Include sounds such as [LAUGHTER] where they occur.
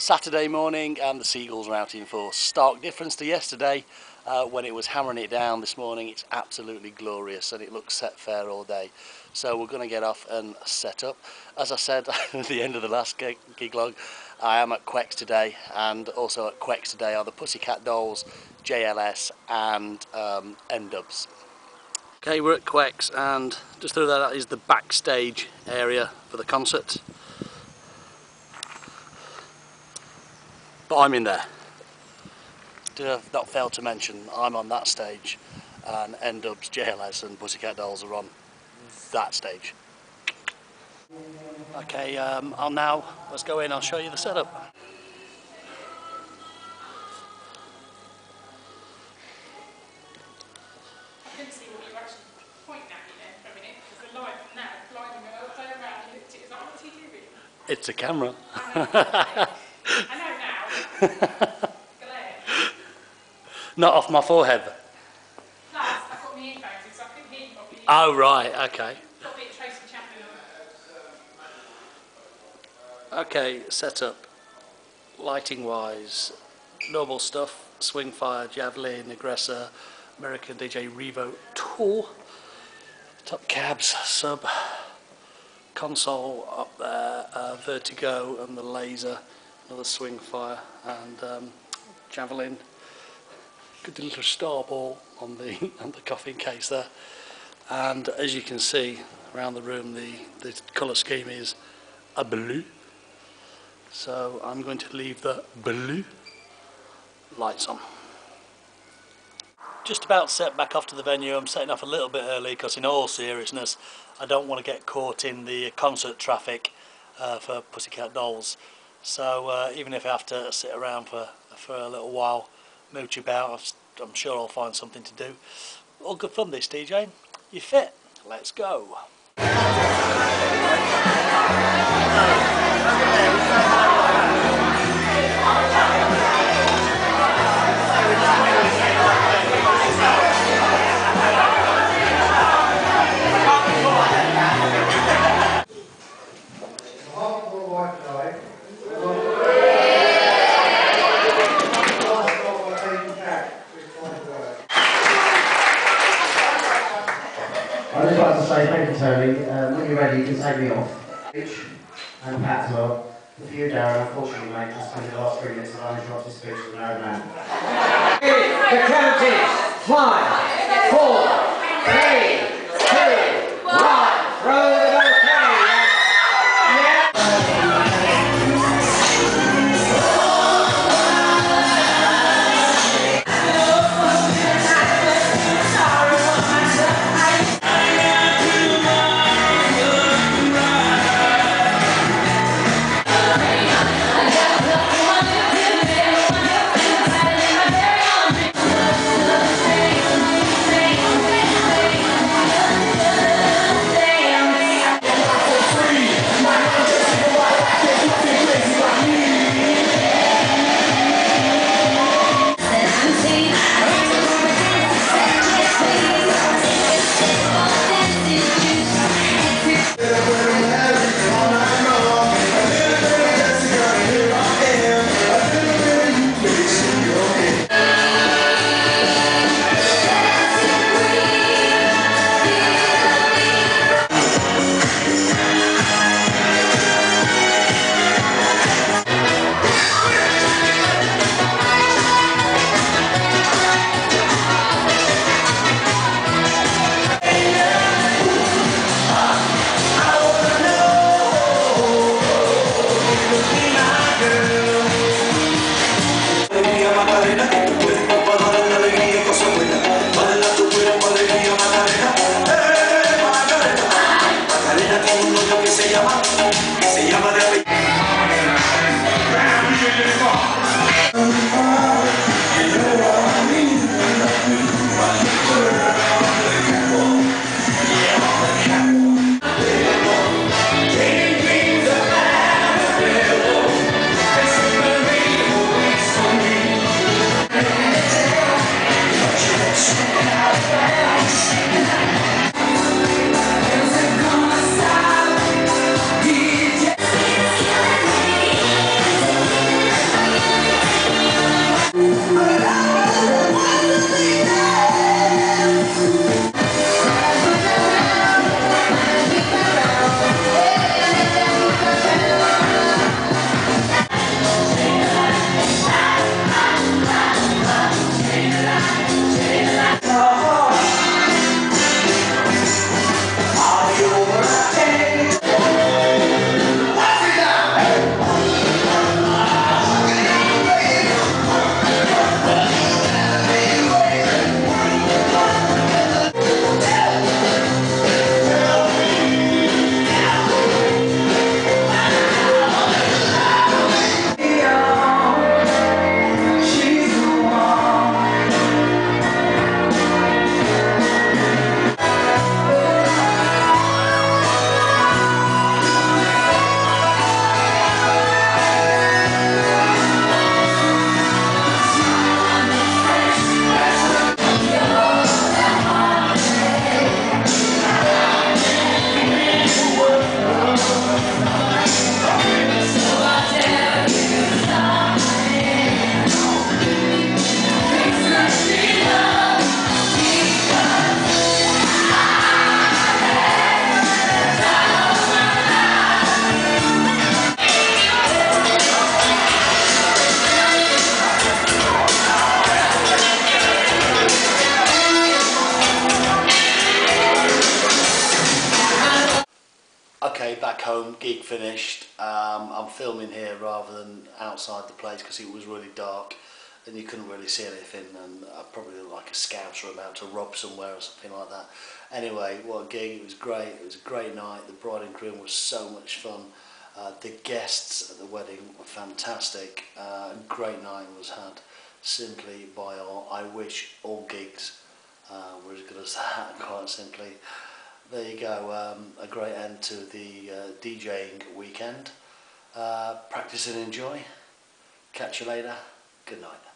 Saturday morning and the seagulls are out in force. Stark difference to yesterday uh, when it was hammering it down this morning. It's absolutely glorious and it looks set fair all day. So we're going to get off and set up. As I said [LAUGHS] at the end of the last gig, gig log, I am at Quex today and also at Quex today are the Pussycat Dolls, JLS and um, N-Dubz. Okay, we're at Quex and just through there that is the backstage area for the concert. But I'm in there. Did have not failed to mention I'm on that stage and N-Dubz, JLS and Pussycat Dolls are on that stage. Okay, um, I'll now, let's go in, I'll show you the setup. I couldn't see what you actually pointing at me there a minute because the light from now blinding me all the way around and looked at it. Is that what's he doing? It's a camera. [LAUGHS] I know now. Glare. [LAUGHS] Not off my forehead. No, I've got my earphones so I couldn't hear you properly. Oh right, okay. Got a bit Tracy Chapman. Okay, setup. Lighting wise, normal stuff. Swing fire, javelin, aggressor, American DJ Revo II. Top cabs, sub, console up there, uh, vertigo and the laser, another swing fire and um, javelin. Good little star ball on the [LAUGHS] on the coffin case there. And as you can see around the room, the the colour scheme is a blue. So I'm going to leave the blue lights on. Just about set back off to the venue. I'm setting off a little bit early because in all seriousness, I don't want to get caught in the concert traffic uh, for Pussycat Dolls. So uh, even if I have to sit around for, for a little while, mooch about, I'm sure I'll find something to do. All good fun this, DJ. You fit? Let's go. Tony. Um, when you're ready, you can take me off. Speech and Pat as well. For you, Darren, unfortunately, mate, just spent the last three minutes of uninterrupted speech with an old man. The count is five, four, three, okay, back home, gig finished. Um, I'm filming here rather than outside the place because it was really dark and you couldn't really see anything and I probably like a scouser about to rob somewhere or something like that. Anyway, what a gig, it was great, it was a great night, the bride and groom was so much fun. Uh, the guests at the wedding were fantastic, uh, great night was had simply by all. I wish all gigs uh, were as good as that, [LAUGHS] quite simply. There you go, um, a great end to the uh, DJing weekend. Uh, practice and enjoy. Catch you later. Good night.